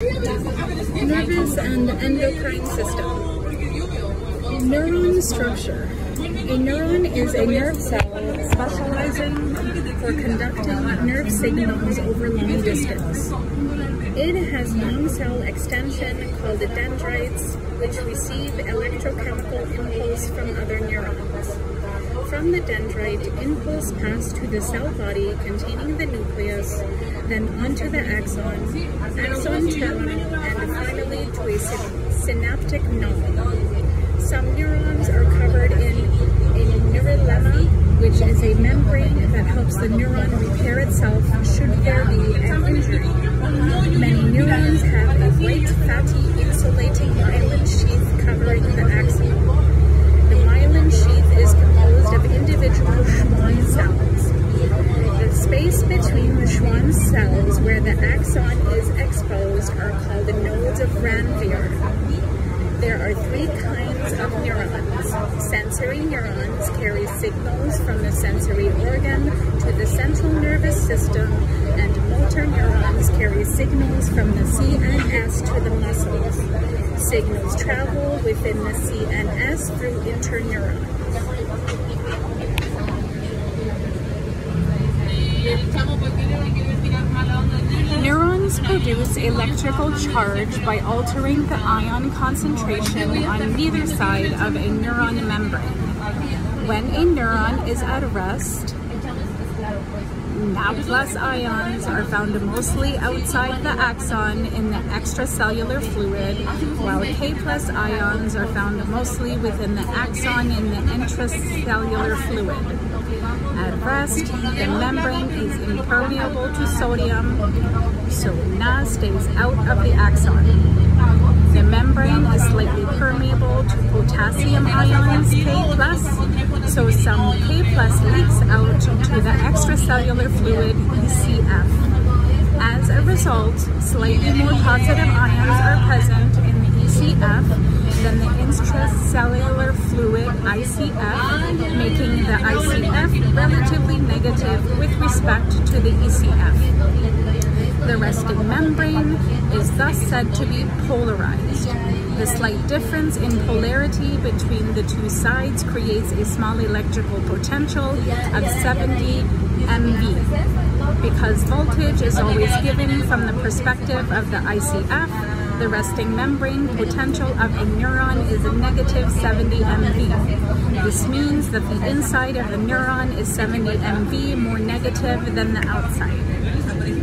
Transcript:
Nervous and endocrine system. Neuron structure. A neuron is a nerve cell specializing for conducting nerve signals over long distance. It has long cell extension called dendrites, which receive electrochemical impulse from other neurons. From the dendrite, impulse pass to the cell body containing the nucleus, then onto the axon, axon terminal, and finally to a synaptic node. Some neurons are covered in a neurolemma, which is a membrane that helps the neuron repair itself should there be an injury. Many neurons have a white, fatty, insulating myelin sheath covering the axon. The myelin sheath is composed of individual Schwann cells. The space between the Schwann cells where the axon is exposed are called the nodes of Ranvier. There are three kinds of neurons. Sensory neurons carry signals from the sensory organ to the central nervous system, and motor neurons carry signals from the CNS to the muscles. Signals travel within the CNS through interneurons. Produce electrical charge by altering the ion concentration on neither side of a neuron membrane. When a neuron is at rest, plus ions are found mostly outside the axon in the extracellular fluid, while K plus ions are found mostly within the axon in the intracellular fluid. At rest, the membrane is impermeable to sodium, so Na stays out of the axon. The membrane is slightly permeable to potassium ions K+, so some K plus leaks out to the extracellular fluid ECF. As a result, slightly more positive ions are present in the ECF than the intracellular fluid ICF, making the ICF relatively negative with respect to the ECF. The resting membrane is thus said to be polarized. The slight difference in polarity between the two sides creates a small electrical potential of 70 MV. Because voltage is always given from the perspective of the ICF, the resting membrane potential of a neuron is a negative 70 MV. This means that the inside of the neuron is 70 MV more negative than the outside.